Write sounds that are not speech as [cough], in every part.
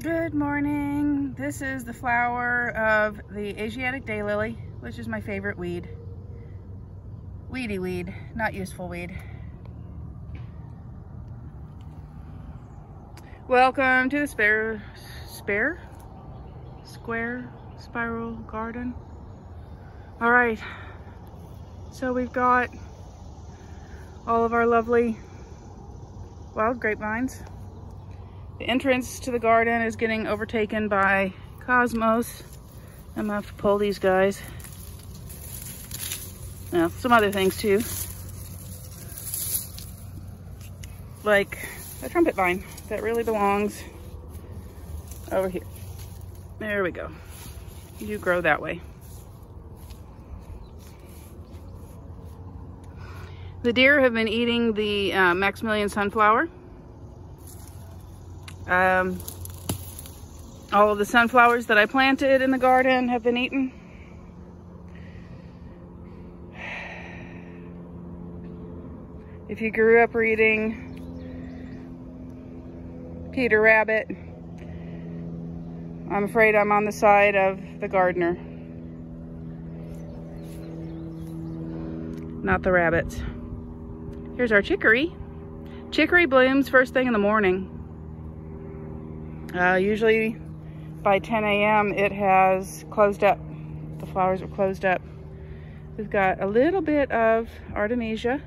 Good morning. This is the flower of the Asiatic daylily, which is my favorite weed. Weedy weed, not useful weed. Welcome to the spare, spare, square, spiral garden. All right, so we've got all of our lovely wild grapevines. The entrance to the garden is getting overtaken by cosmos. I'm gonna have to pull these guys. Now, some other things too. Like a trumpet vine that really belongs over here. There we go. You grow that way. The deer have been eating the uh, Maximilian sunflower. Um, all of the sunflowers that I planted in the garden have been eaten. If you grew up reading Peter Rabbit, I'm afraid I'm on the side of the gardener. Not the rabbits. Here's our chicory. Chicory blooms first thing in the morning. Uh, usually by 10 a.m. it has closed up. The flowers are closed up. We've got a little bit of Artemisia.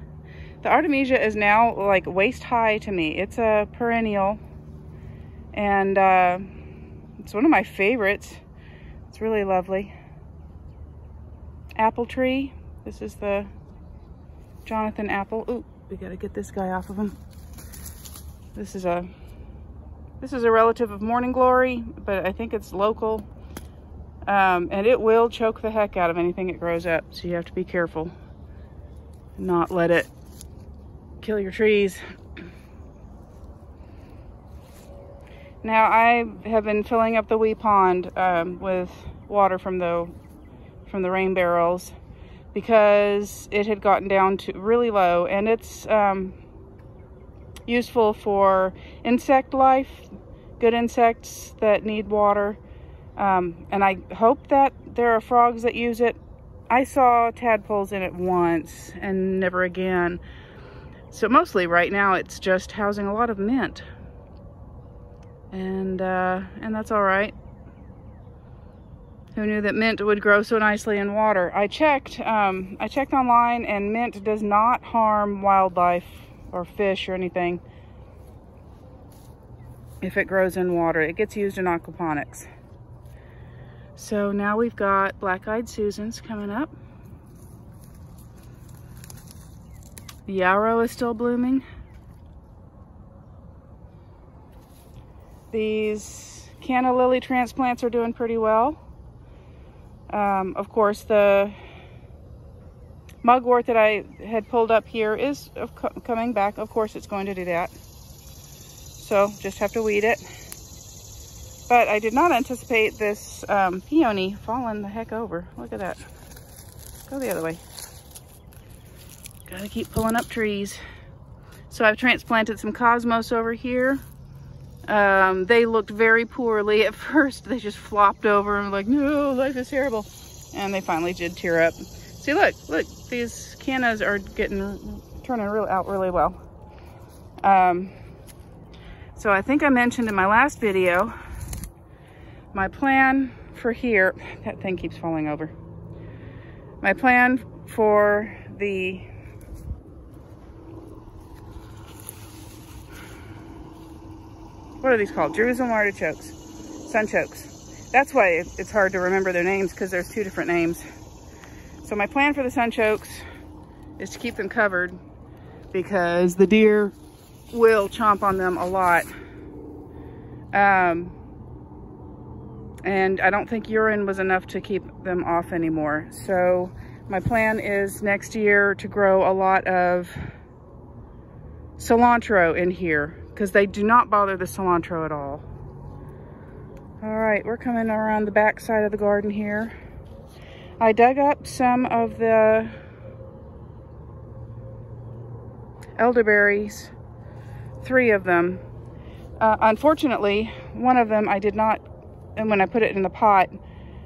The Artemisia is now like waist high to me. It's a perennial and uh, it's one of my favorites. It's really lovely. Apple tree. This is the Jonathan apple. Ooh, we gotta get this guy off of him. This is a this is a relative of Morning Glory, but I think it's local. Um, and it will choke the heck out of anything it grows up. So you have to be careful. Not let it kill your trees. Now I have been filling up the wee pond um, with water from the from the rain barrels because it had gotten down to really low and it's um, useful for insect life, good insects that need water. Um, and I hope that there are frogs that use it. I saw tadpoles in it once and never again. So mostly right now it's just housing a lot of mint. And, uh, and that's all right. Who knew that mint would grow so nicely in water? I checked, um, I checked online and mint does not harm wildlife or fish or anything if it grows in water. It gets used in aquaponics. So now we've got black-eyed Susans coming up. The yarrow is still blooming. These canna lily transplants are doing pretty well. Um, of course, the mugwort that I had pulled up here is coming back. Of course, it's going to do that. So just have to weed it. But I did not anticipate this um, peony falling the heck over. Look at that. Go the other way. Gotta keep pulling up trees. So I've transplanted some cosmos over here. Um, they looked very poorly at [laughs] first. They just flopped over and were like, no, life is terrible. And they finally did tear up. See, look, look, these cannas are getting, turning real, out really well. Um, so I think I mentioned in my last video, my plan for here, that thing keeps falling over. My plan for the what are these called? Jerusalem artichokes, sunchokes. That's why it's hard to remember their names because there's two different names. So my plan for the sunchokes is to keep them covered because the deer will chomp on them a lot. Um, and I don't think urine was enough to keep them off anymore. So my plan is next year to grow a lot of cilantro in here because they do not bother the cilantro at all. All right, we're coming around the back side of the garden here. I dug up some of the elderberries, three of them. Uh, unfortunately, one of them I did not, and when I put it in the pot,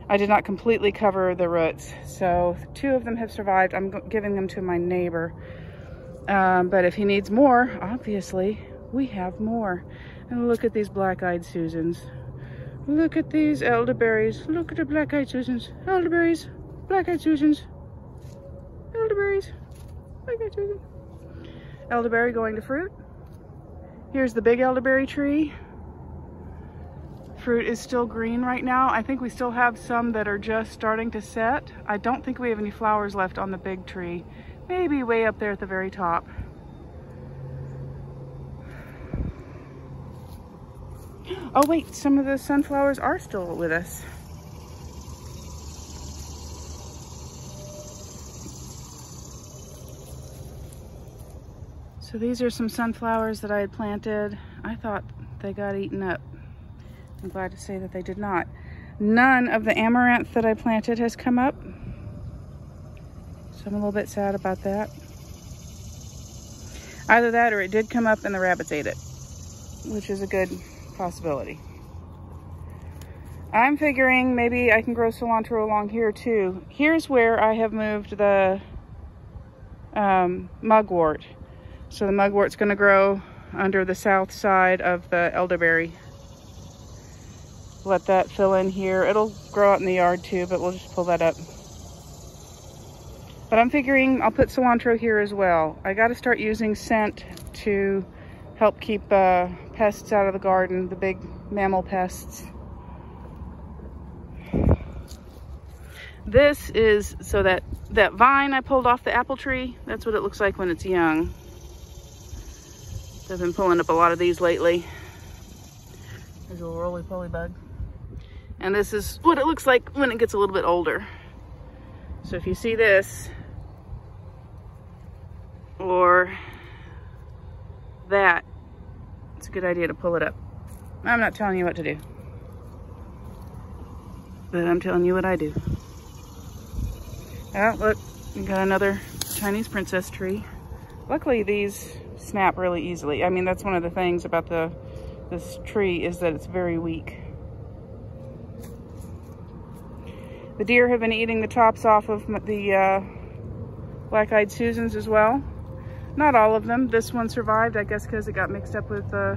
I did not completely cover the roots. So two of them have survived. I'm giving them to my neighbor. Um, but if he needs more, obviously, we have more. And look at these black-eyed Susans. Look at these elderberries. Look at the black-eyed Susans. Elderberries, black-eyed Susans. Elderberries, black-eyed Susans. Elderberry going to fruit. Here's the big elderberry tree. Fruit is still green right now. I think we still have some that are just starting to set. I don't think we have any flowers left on the big tree. Maybe way up there at the very top. Oh wait, some of the sunflowers are still with us. So these are some sunflowers that I had planted. I thought they got eaten up. I'm glad to say that they did not. None of the amaranth that I planted has come up. So I'm a little bit sad about that. Either that or it did come up and the rabbits ate it, which is a good possibility. I'm figuring maybe I can grow cilantro along here too. Here's where I have moved the um, mugwort. So the mugwort's gonna grow under the south side of the elderberry. Let that fill in here. It'll grow out in the yard too, but we'll just pull that up. But I'm figuring I'll put cilantro here as well. I gotta start using scent to help keep uh, pests out of the garden, the big mammal pests. This is, so that, that vine I pulled off the apple tree, that's what it looks like when it's young. I've been pulling up a lot of these lately. There's a roly-poly bug. And this is what it looks like when it gets a little bit older. So if you see this, or that, it's a good idea to pull it up. I'm not telling you what to do. But I'm telling you what I do. Oh, look, we got another Chinese princess tree. Luckily, these snap really easily. I mean, that's one of the things about the this tree is that it's very weak. The deer have been eating the tops off of the uh, black-eyed Susans as well. Not all of them. This one survived, I guess, because it got mixed up with, uh,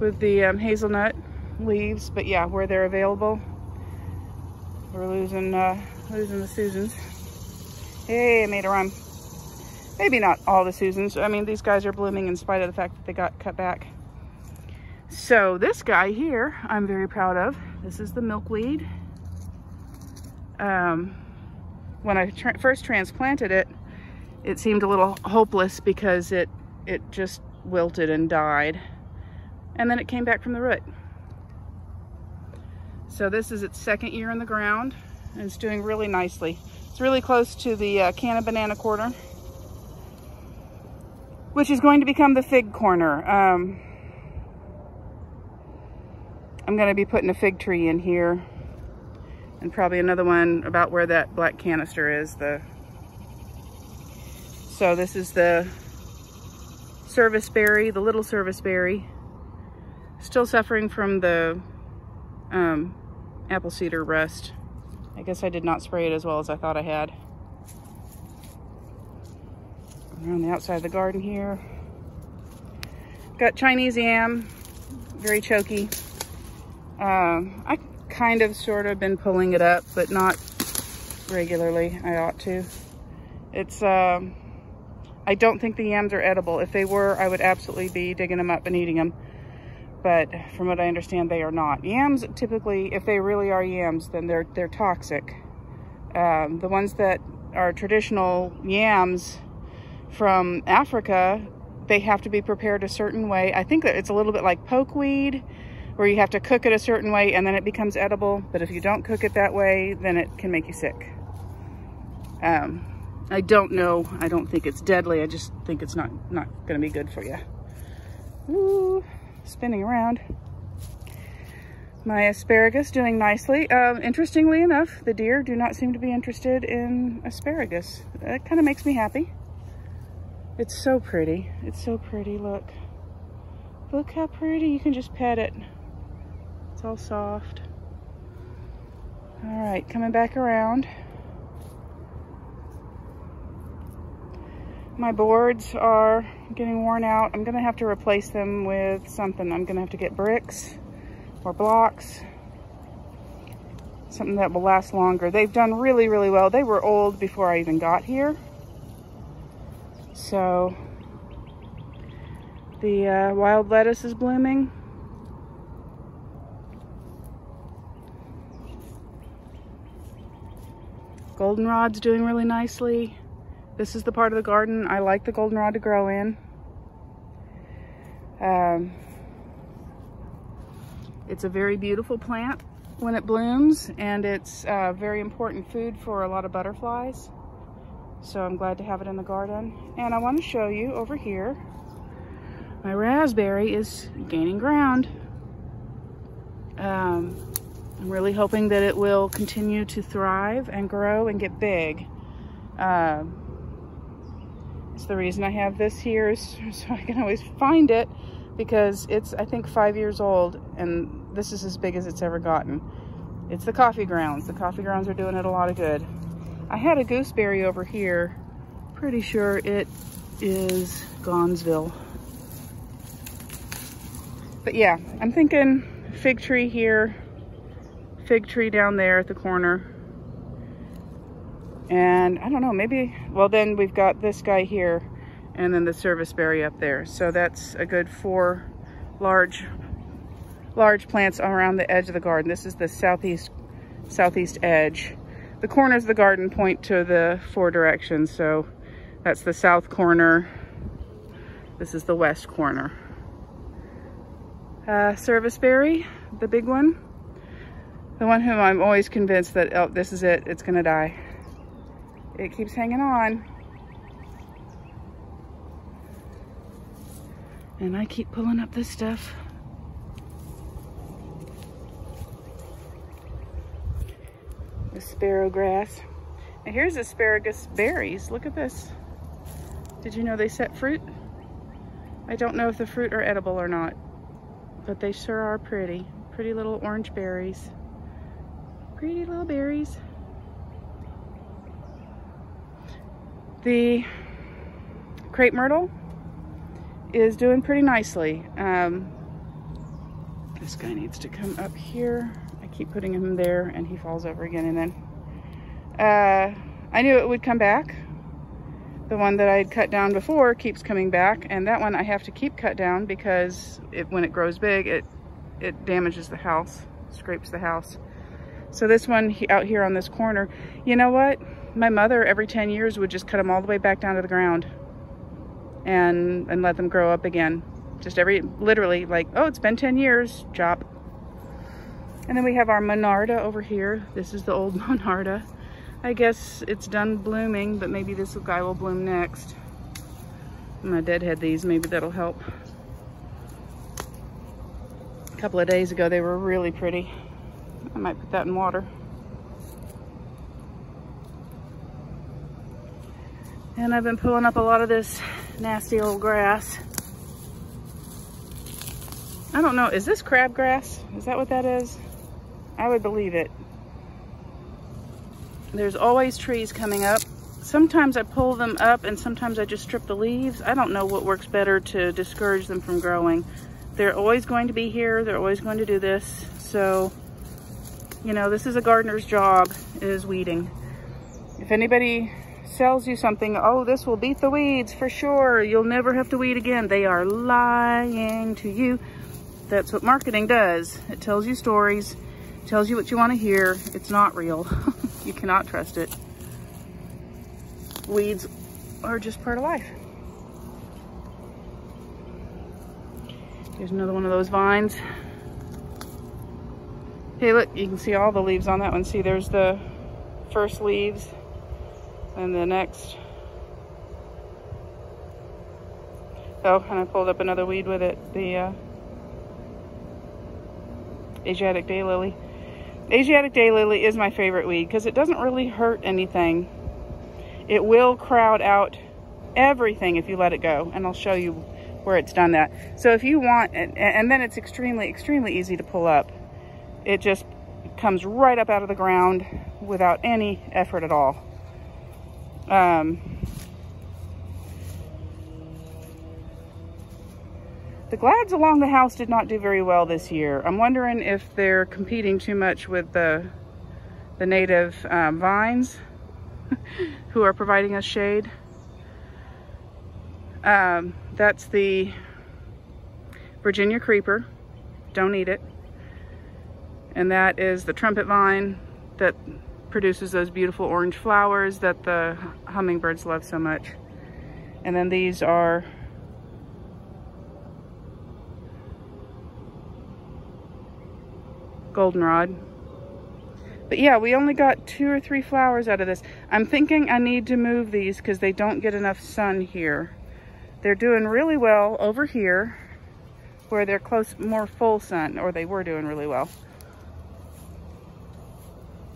with the um, hazelnut leaves. But yeah, where they're available, we're losing, uh, losing the Susans. Hey, I made a run. Maybe not all the Susans. I mean, these guys are blooming in spite of the fact that they got cut back. So this guy here, I'm very proud of. This is the milkweed. Um, when I tra first transplanted it, it seemed a little hopeless because it, it just wilted and died. And then it came back from the root. So this is its second year in the ground and it's doing really nicely. It's really close to the uh, Canna Banana Corner which is going to become the fig corner. Um, I'm going to be putting a fig tree in here and probably another one about where that black canister is. The So this is the serviceberry, the little serviceberry. Still suffering from the um, apple cedar rust. I guess I did not spray it as well as I thought I had around the outside of the garden here. Got Chinese yam, very choky. Um, I kind of sort of been pulling it up, but not regularly. I ought to. It's, um, I don't think the yams are edible. If they were, I would absolutely be digging them up and eating them. But from what I understand, they are not. Yams typically, if they really are yams, then they're, they're toxic. Um, the ones that are traditional yams from Africa, they have to be prepared a certain way. I think that it's a little bit like pokeweed, where you have to cook it a certain way and then it becomes edible. But if you don't cook it that way, then it can make you sick. Um, I don't know. I don't think it's deadly. I just think it's not, not going to be good for you. Ooh, spinning around. My asparagus doing nicely. Um, interestingly enough, the deer do not seem to be interested in asparagus. That kind of makes me happy. It's so pretty. It's so pretty, look. Look how pretty. You can just pet it. It's all soft. All right, coming back around. My boards are getting worn out. I'm gonna have to replace them with something. I'm gonna have to get bricks or blocks. Something that will last longer. They've done really, really well. They were old before I even got here. So the uh, wild lettuce is blooming. Goldenrod's doing really nicely. This is the part of the garden I like the goldenrod to grow in. Um, it's a very beautiful plant when it blooms and it's uh, very important food for a lot of butterflies. So I'm glad to have it in the garden. And I want to show you over here, my raspberry is gaining ground. Um, I'm really hoping that it will continue to thrive and grow and get big. Um, it's the reason I have this here [laughs] so I can always find it because it's, I think, five years old and this is as big as it's ever gotten. It's the coffee grounds. The coffee grounds are doing it a lot of good. I had a gooseberry over here. Pretty sure it is Gonzville. But yeah, I'm thinking fig tree here, fig tree down there at the corner. And I don't know, maybe, well then we've got this guy here and then the serviceberry up there. So that's a good four large, large plants around the edge of the garden. This is the southeast, southeast edge. The corners of the garden point to the four directions. So that's the south corner. This is the west corner. Uh, serviceberry, the big one. The one whom I'm always convinced that, oh, this is it, it's gonna die it keeps hanging on. And I keep pulling up this stuff. Asparagus. And here's asparagus berries. Look at this. Did you know they set fruit? I don't know if the fruit are edible or not, but they sure are pretty. Pretty little orange berries. Pretty little berries. The crepe myrtle is doing pretty nicely. Um, this guy needs to come up here. I keep putting him there and he falls over again and then. Uh, I knew it would come back. The one that I had cut down before keeps coming back and that one I have to keep cut down because it, when it grows big, it, it damages the house, scrapes the house. So this one out here on this corner, you know what? my mother every 10 years would just cut them all the way back down to the ground and and let them grow up again just every literally like oh it's been 10 years chop and then we have our monarda over here. This is the old [laughs] monarda. I guess it's done blooming but maybe this guy will bloom next. I'm gonna deadhead these. Maybe that'll help. A couple of days ago they were really pretty. I might put that in water. And I've been pulling up a lot of this nasty old grass. I don't know, is this crabgrass? Is that what that is? I would believe it. There's always trees coming up. Sometimes I pull them up and sometimes I just strip the leaves. I don't know what works better to discourage them from growing. They're always going to be here. They're always going to do this. So, you know, this is a gardener's job, is weeding. If anybody sells you something, oh, this will beat the weeds for sure. You'll never have to weed again. They are lying to you. That's what marketing does. It tells you stories, tells you what you want to hear. It's not real. [laughs] you cannot trust it. Weeds are just part of life. Here's another one of those vines. Hey, look, you can see all the leaves on that one. See, there's the first leaves and the next oh and I pulled up another weed with it the uh, Asiatic daylily Asiatic daylily is my favorite weed because it doesn't really hurt anything it will crowd out everything if you let it go and I'll show you where it's done that. So if you want, and, and then it's extremely, extremely easy to pull up. It just comes right up out of the ground without any effort at all. Um, the glads along the house did not do very well this year. I'm wondering if they're competing too much with the, the native um, vines [laughs] who are providing us shade. Um, that's the Virginia creeper. Don't eat it. And that is the trumpet vine that produces those beautiful orange flowers that the hummingbirds love so much. And then these are goldenrod. But yeah, we only got two or three flowers out of this. I'm thinking I need to move these because they don't get enough sun here. They're doing really well over here where they're close, more full sun, or they were doing really well.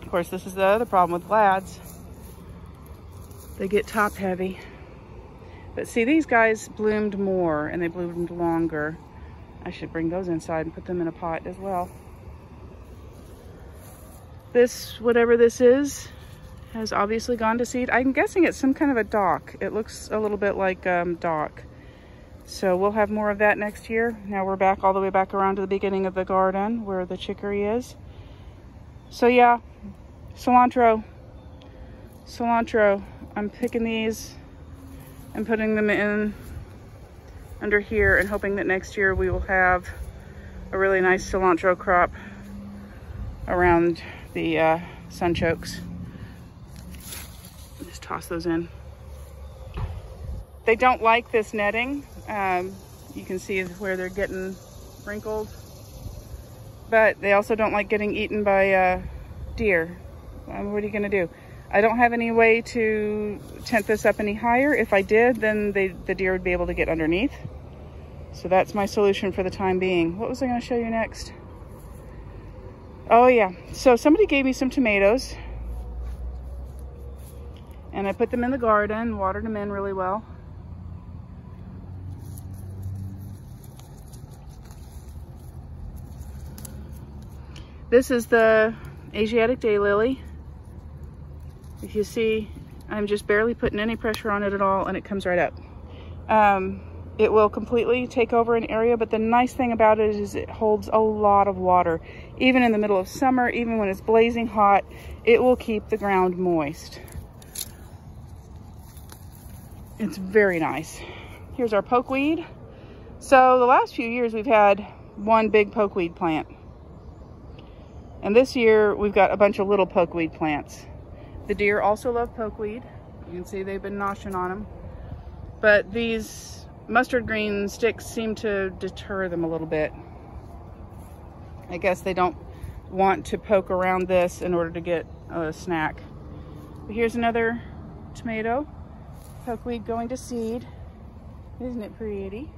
Of course, this is the other problem with glads. They get top heavy. But see, these guys bloomed more and they bloomed longer. I should bring those inside and put them in a pot as well. This, whatever this is, has obviously gone to seed. I'm guessing it's some kind of a dock. It looks a little bit like um, dock. So we'll have more of that next year. Now we're back all the way back around to the beginning of the garden where the chicory is. So yeah, cilantro, cilantro. I'm picking these and putting them in under here and hoping that next year we will have a really nice cilantro crop around the uh, sunchokes. Just toss those in. They don't like this netting. Um, you can see where they're getting wrinkled. But they also don't like getting eaten by uh, deer. Um, what are you gonna do? I don't have any way to tent this up any higher. If I did, then they, the deer would be able to get underneath. So that's my solution for the time being. What was I gonna show you next? Oh yeah, so somebody gave me some tomatoes and I put them in the garden, watered them in really well. This is the Asiatic daylily. If you see, I'm just barely putting any pressure on it at all and it comes right up. Um, it will completely take over an area, but the nice thing about it is it holds a lot of water. Even in the middle of summer, even when it's blazing hot, it will keep the ground moist. It's very nice. Here's our pokeweed. So the last few years we've had one big pokeweed plant. And this year we've got a bunch of little pokeweed plants. The deer also love pokeweed. You can see they've been noshing on them. But these mustard green sticks seem to deter them a little bit. I guess they don't want to poke around this in order to get a snack. But here's another tomato. Pokeweed going to seed. Isn't it pretty?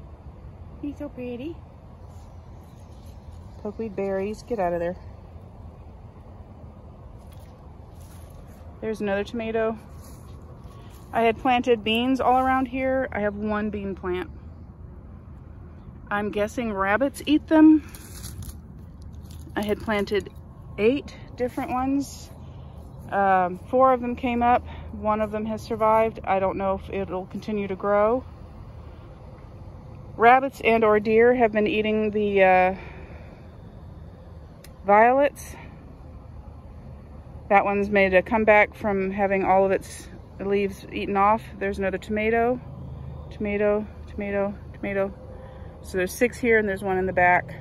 He's so pretty. Pokeweed berries. Get out of there. There's another tomato. I had planted beans all around here. I have one bean plant. I'm guessing rabbits eat them. I had planted eight different ones. Um, four of them came up. One of them has survived. I don't know if it'll continue to grow. Rabbits and or deer have been eating the uh, violets. That one's made a comeback from having all of its the leaves eaten off. There's another tomato, tomato, tomato, tomato. So there's six here and there's one in the back.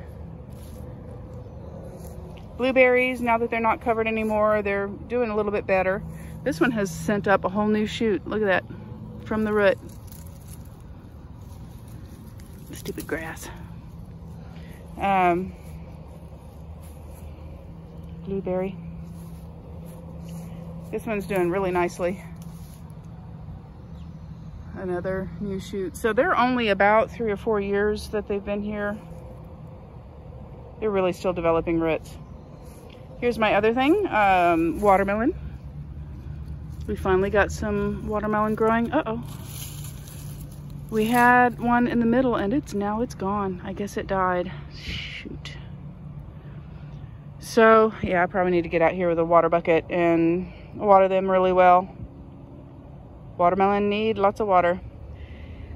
Blueberries, now that they're not covered anymore, they're doing a little bit better. This one has sent up a whole new shoot. Look at that, from the root. Stupid grass. Um, blueberry. This one's doing really nicely another new shoot. So they're only about three or four years that they've been here. They're really still developing roots. Here's my other thing, um, watermelon. We finally got some watermelon growing. Uh-oh. We had one in the middle and it's now it's gone. I guess it died. Shoot. So yeah, I probably need to get out here with a water bucket and water them really well. Watermelon need lots of water.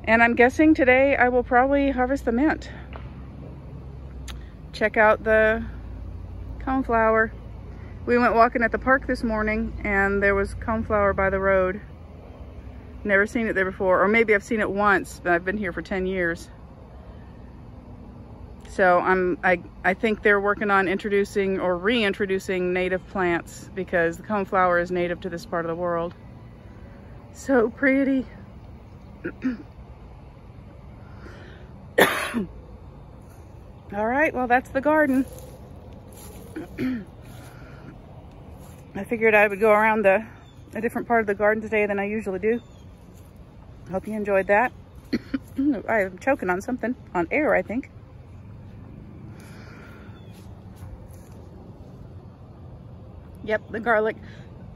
And I'm guessing today I will probably harvest the mint. Check out the coneflower. We went walking at the park this morning and there was coneflower by the road. Never seen it there before, or maybe I've seen it once, but I've been here for 10 years. So I'm, I, I think they're working on introducing or reintroducing native plants because the coneflower is native to this part of the world. So pretty. All right, well, that's the garden. I figured I would go around the a different part of the garden today than I usually do. Hope you enjoyed that. [coughs] I'm choking on something, on air, I think. Yep, the garlic,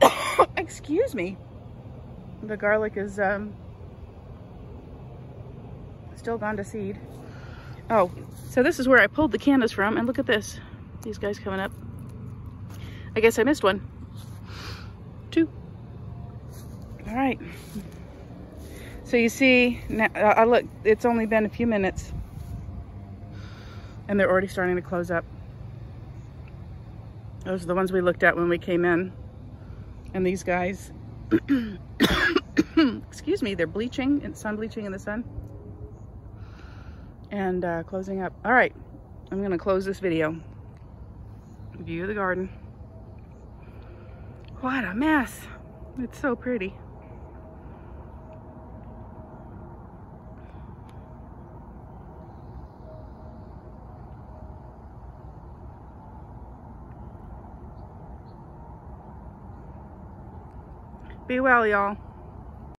[coughs] excuse me. The garlic is um, still gone to seed. Oh, so this is where I pulled the cannas from, and look at this. These guys coming up. I guess I missed one. Two. All right. So you see, now, uh, I look, it's only been a few minutes and they're already starting to close up. Those are the ones we looked at when we came in. And these guys, [coughs] excuse me, they're bleaching and sun bleaching in the sun. And uh, closing up. All right, I'm gonna close this video. View of the garden. What a mess. It's so pretty. Be well, y'all.